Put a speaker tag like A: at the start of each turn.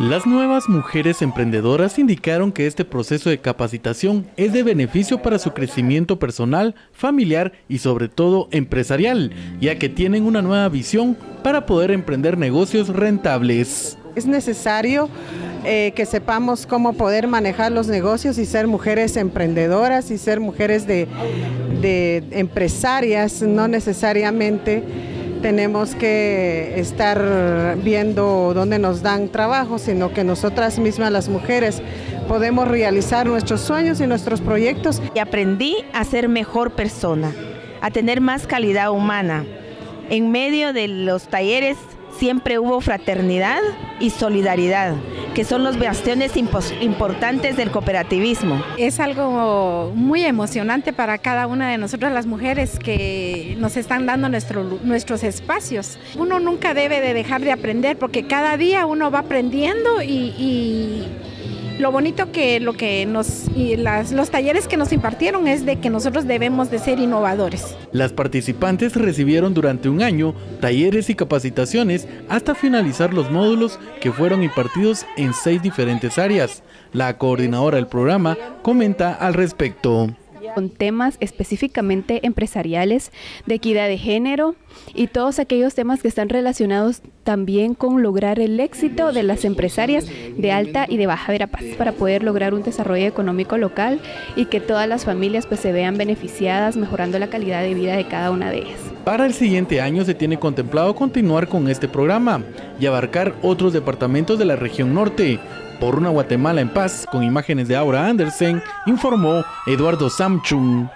A: Las nuevas mujeres emprendedoras indicaron que este proceso de capacitación es de beneficio para su crecimiento personal, familiar y sobre todo empresarial, ya que tienen una nueva visión para poder emprender negocios rentables.
B: Es necesario eh, que sepamos cómo poder manejar los negocios y ser mujeres emprendedoras y ser mujeres de, de empresarias, no necesariamente tenemos que estar viendo dónde nos dan trabajo, sino que nosotras mismas las mujeres podemos realizar nuestros sueños y nuestros proyectos.
C: Y aprendí a ser mejor persona, a tener más calidad humana. En medio de los talleres siempre hubo fraternidad y solidaridad, que son los bastiones importantes del cooperativismo.
D: Es algo muy emocionante para cada una de nosotras las mujeres que nos están dando nuestros espacios. Uno nunca debe de dejar de aprender porque cada día uno va aprendiendo y lo bonito que lo que nos y los talleres que nos impartieron es de que nosotros debemos de ser innovadores.
A: Las participantes recibieron durante un año talleres y capacitaciones hasta finalizar los módulos que fueron impartidos en seis diferentes áreas. La coordinadora del programa comenta al respecto
E: con temas específicamente empresariales, de equidad de género y todos aquellos temas que están relacionados también con lograr el éxito de las empresarias de Alta y de Baja Verapaz para poder lograr un desarrollo económico local y que todas las familias pues se vean beneficiadas mejorando la calidad de vida de cada una de ellas.
A: Para el siguiente año se tiene contemplado continuar con este programa y abarcar otros departamentos de la región norte, por una Guatemala en paz, con imágenes de Aura Andersen, informó Eduardo Samchung.